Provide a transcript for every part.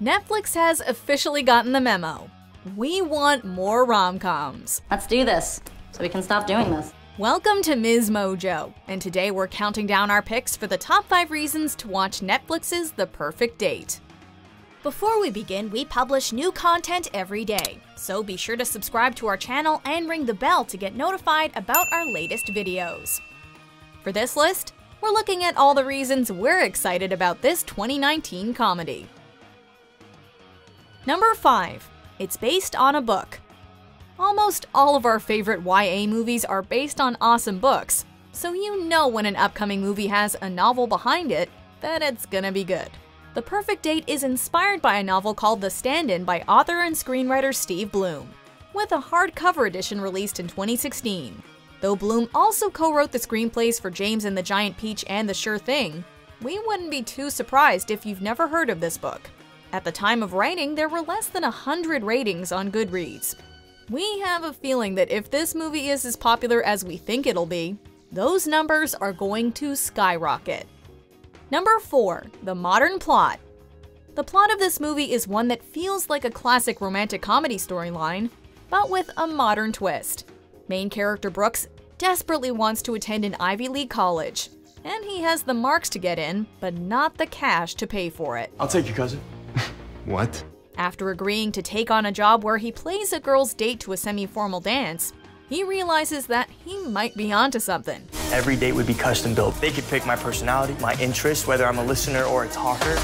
Netflix has officially gotten the memo. We want more rom coms. Let's do this so we can stop doing this. Welcome to Ms. Mojo, and today we're counting down our picks for the top 5 reasons to watch Netflix's The Perfect Date. Before we begin, we publish new content every day, so be sure to subscribe to our channel and ring the bell to get notified about our latest videos. For this list, we're looking at all the reasons we're excited about this 2019 comedy. Number 5. It's based on a book. Almost all of our favorite YA movies are based on awesome books, so you know when an upcoming movie has a novel behind it that it's gonna be good. The Perfect Date is inspired by a novel called The Stand In by author and screenwriter Steve Bloom, with a hardcover edition released in 2016. Though Bloom also co wrote the screenplays for James and the Giant Peach and The Sure Thing, we wouldn't be too surprised if you've never heard of this book. At the time of writing, there were less than 100 ratings on Goodreads. We have a feeling that if this movie is as popular as we think it'll be, those numbers are going to skyrocket. Number 4. The Modern Plot The plot of this movie is one that feels like a classic romantic comedy storyline, but with a modern twist. Main character Brooks desperately wants to attend an Ivy League college, and he has the marks to get in, but not the cash to pay for it. I'll take you, cousin. What? After agreeing to take on a job where he plays a girl's date to a semi formal dance, he realizes that he might be onto something. Every date would be custom built. They could pick my personality, my interests, whether I'm a listener or a talker.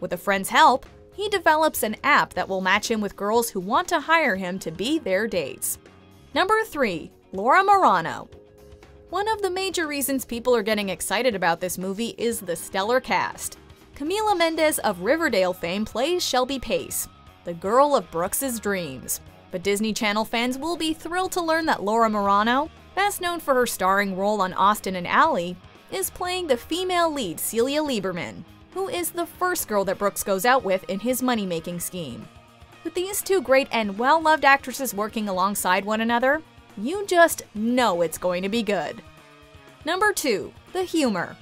With a friend's help, he develops an app that will match him with girls who want to hire him to be their dates. Number 3. Laura Marano. One of the major reasons people are getting excited about this movie is the stellar cast. Camila Mendes of Riverdale fame plays Shelby Pace, the girl of Brooks's dreams. But Disney Channel fans will be thrilled to learn that Laura Marano, best known for her starring role on Austin and Ally, is playing the female lead Celia Lieberman, who is the first girl that Brooks goes out with in his money making scheme. With these two great and well loved actresses working alongside one another, you just know it's going to be good. Number 2. The Humor.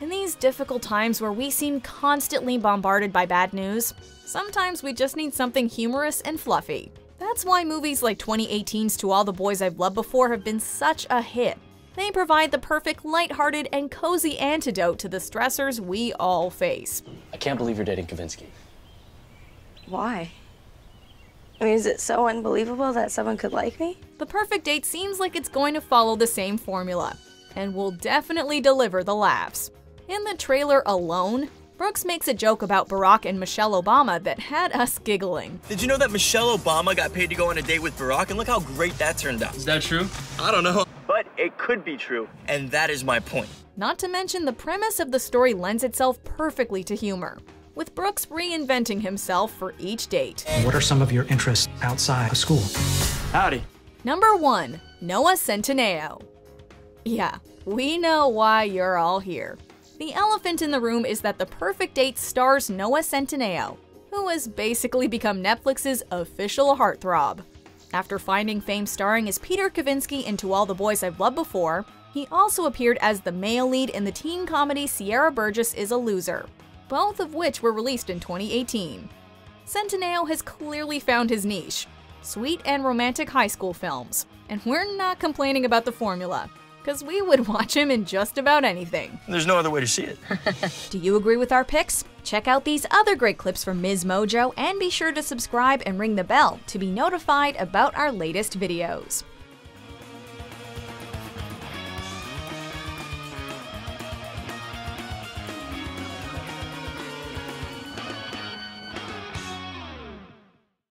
In these difficult times where we seem constantly bombarded by bad news, sometimes we just need something humorous and fluffy. That's why movies like 2018's To All the Boys I've Loved Before have been such a hit. They provide the perfect lighthearted and cozy antidote to the stressors we all face. I can't believe you're dating Kavinsky. Why? I mean, is it so unbelievable that someone could like me? The Perfect Date seems like it's going to follow the same formula, and will definitely deliver the laughs. In the trailer alone, Brooks makes a joke about Barack and Michelle Obama that had us giggling. Did you know that Michelle Obama got paid to go on a date with Barack? And look how great that turned out. Is that true? I don't know. But it could be true. And that is my point. Not to mention, the premise of the story lends itself perfectly to humor, with Brooks reinventing himself for each date. What are some of your interests outside of school? Howdy. Number 1. Noah Centineo. Yeah, we know why you're all here. The elephant in the room is that The Perfect Date stars Noah Centineo, who has basically become Netflix's official heartthrob. After finding fame starring as Peter Kavinsky in To All the Boys I've Loved Before, he also appeared as the male lead in the teen comedy Sierra Burgess is a Loser, both of which were released in 2018. Centineo has clearly found his niche sweet and romantic high school films, and we're not complaining about the formula because we would watch him in just about anything. There's no other way to see it. Do you agree with our picks? Check out these other great clips from Ms. Mojo and be sure to subscribe and ring the bell to be notified about our latest videos.